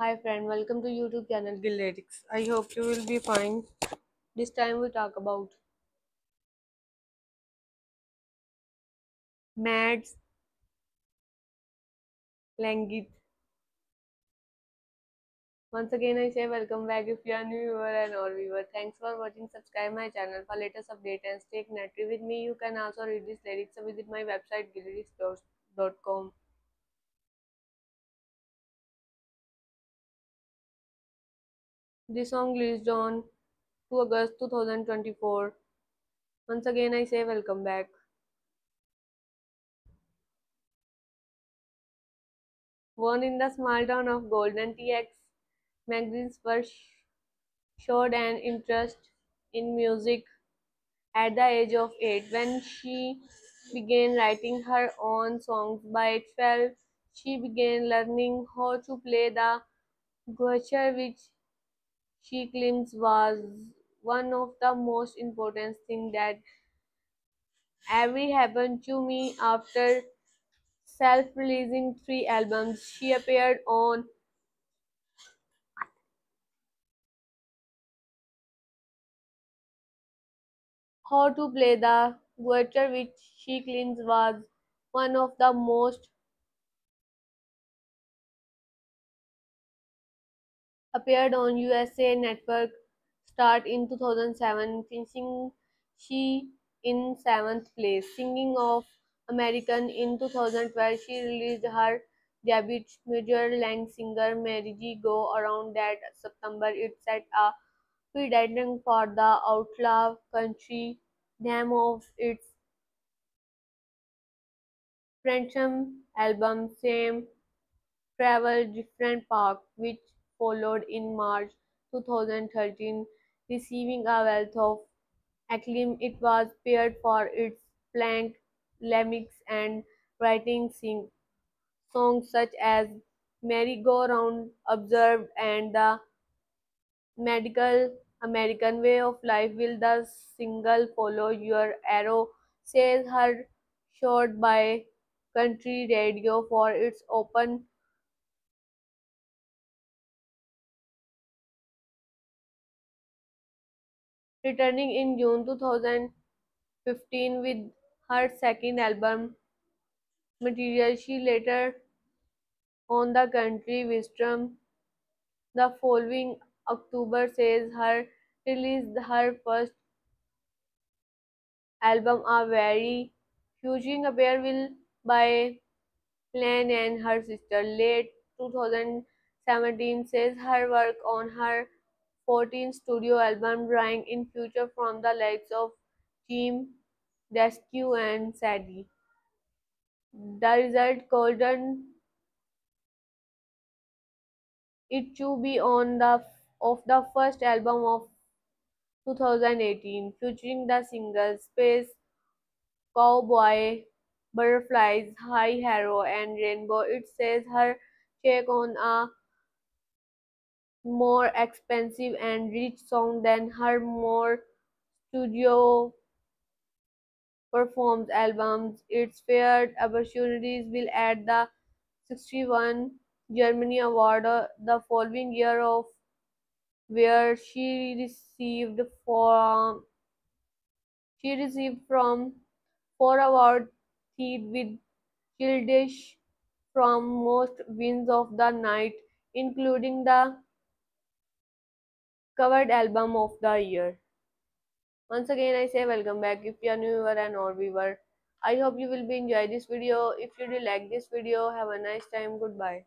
Hi friend, welcome to YouTube channel Gill Lyrics. I hope you will be fine. This time we talk about Mads Langit. Once again I say welcome back if you are new viewer and or viewer. Thanks for watching. Subscribe my channel for latest update and stay connected with me. You can also read these lyrics visit my website gilllyrics.com. This song released on 2 August 2024. Once again I say welcome back. Born in the small town of Golden TX, Musgraves first showed an interest in music at the age of 8 when she began writing her own songs. By 12, she began learning how to play the guitar, which she claims was one of the most important things that ever happened to me after self-releasing three albums. She appeared on how to play the guitar, which she claims was one of the most appeared on USA Network start in 2007, finishing she in seventh place. Singing of American in 2012, she released her debut major length singer Merry Go around that September. It set a precedent for the outlaw country name of its Friendship album Same Trailer Different Park, which followed in March 2013, receiving a wealth of acclaim. It was paired for its plank lyrics and writing sing songs such as Merry Go Round, Observed, and The Medical American Way of Life. Will the single follow your arrow? Says her short by country radio for its open returning in June 2015 with her second album material. She later on the country wisdom the following October says her released her first album a very fusing affair will by Plan and her sister. Late 2017 says her work on her 14th studio album drawing in future from the likes of Team Rescue and Sadie. The result golden it to be on the of the first album of 2018 featuring the singles Space Cowboy, Butterflies, High Horse and Rainbow. It says her check on a more expensive and rich song than her more studio performs albums. Its fair opportunities will add the 61 Grammy Award the following year of where she received from she received from four awards with Childish from most wins of the night, including the covered album of the year. Once again, I say welcome back if you are new viewer and or viewer. I hope you will be enjoy this video. If you do like this video, have a nice time. Goodbye.